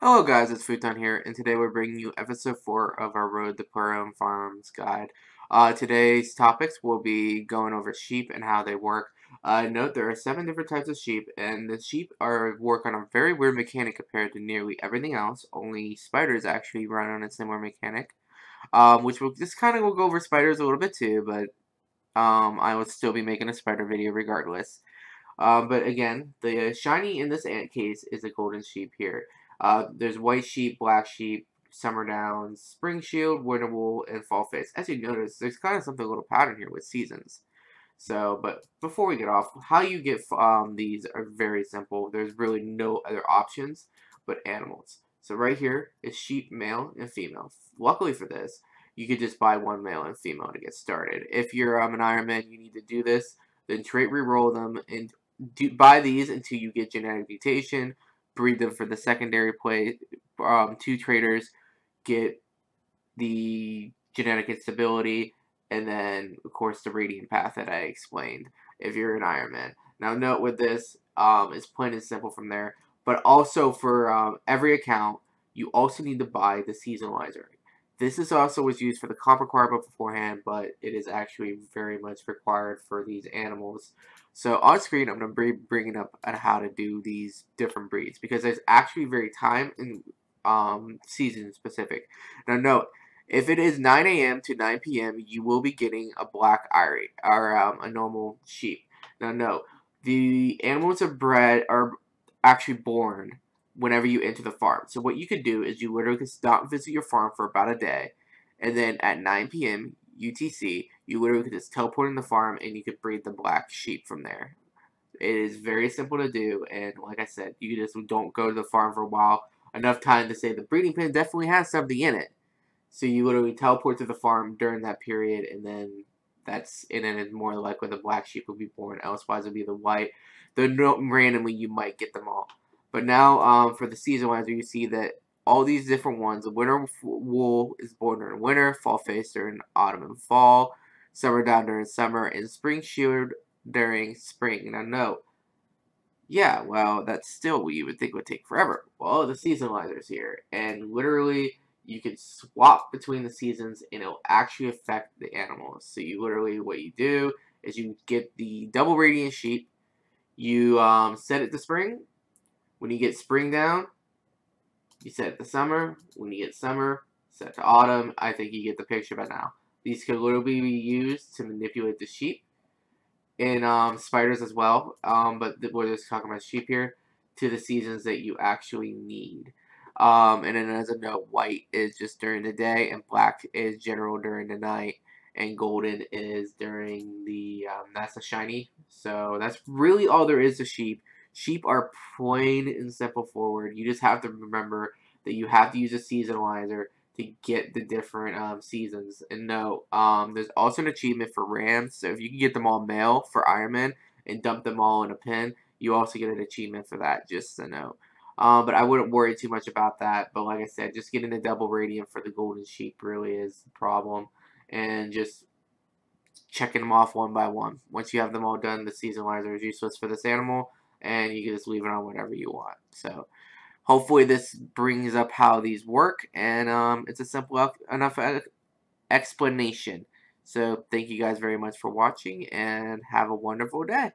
Hello guys, it's Futon here, and today we're bringing you episode 4 of our Road to Aquarium Farms guide. Uh, today's topics will be going over sheep and how they work. Uh, note there are seven different types of sheep, and the sheep are work on a very weird mechanic compared to nearly everything else. Only spiders actually run on a similar mechanic, um, which will just kind of will go over spiders a little bit too, but um, I will still be making a spider video regardless. Um, but again, the shiny in this ant case is a golden sheep here. Uh, there's white sheep, black sheep, Summerdowns, spring shield, Winterwold, and fall face. As you notice, there's kind of something a little pattern here with seasons. So, but before we get off, how you get um, these are very simple. There's really no other options but animals. So right here is sheep male and female. Luckily for this, you could just buy one male and female to get started. If you're um, an Ironman, you need to do this. Then trait re-roll them and do, buy these until you get genetic mutation. Breed them for the secondary play. Um, two traders get the genetic instability, and then of course the radiant path that I explained. If you're an Ironman. Now note with this, um, it's plain and simple from there. But also for um, every account, you also need to buy the seasonalizer. This is also was used for the comp requirement beforehand, but it is actually very much required for these animals. So on screen, I'm going to be bringing up on how to do these different breeds because there's actually very time and um, season specific. Now note, if it is 9 a.m. to 9 p.m., you will be getting a black irie or um, a normal sheep. Now note, the animals are bred are actually born whenever you enter the farm. So what you could do is you literally could stop visit your farm for about a day, and then at 9 p.m. UTC, you literally could just teleport in the farm and you could breed the black sheep from there. It is very simple to do, and like I said, you just don't go to the farm for a while. Enough time to say the breeding pen definitely has something in it. So you literally teleport to the farm during that period, and then that's and it's more likely the black sheep will be born. Elsewise, it'll be the white. Though randomly you might get them all. But now um, for the season wise, you see that all these different ones, the winter wool is born during winter, fall face during autumn and fall, Summerdown during summer, and Springsheared during spring. Now note, yeah, well, that's still what you would think would take forever. Well, the seasonalizer's here, and literally you can swap between the seasons and it'll actually affect the animals. So you literally, what you do is you get the double radiant sheep, you um, set it to spring, when you get spring down, you set to summer. When you get summer, set to autumn. I think you get the picture by now. These could literally be used to manipulate the sheep and um, spiders as well. Um, but we're just talking about sheep here to the seasons that you actually need. Um, and then as a note, white is just during the day, and black is general during the night, and golden is during the um, that's a shiny. So that's really all there is to sheep. Sheep are plain and simple forward. You just have to remember that you have to use a seasonalizer to get the different um, seasons. And no, um, there's also an achievement for rams. So if you can get them all male for Ironman and dump them all in a pen, you also get an achievement for that, just to know. Um, but I wouldn't worry too much about that. But like I said, just getting the double radiant for the golden sheep really is the problem. And just checking them off one by one. Once you have them all done, the seasonalizer is useless for this animal and you can just leave it on whatever you want. So hopefully this brings up how these work, and um, it's a simple enough explanation. So thank you guys very much for watching, and have a wonderful day.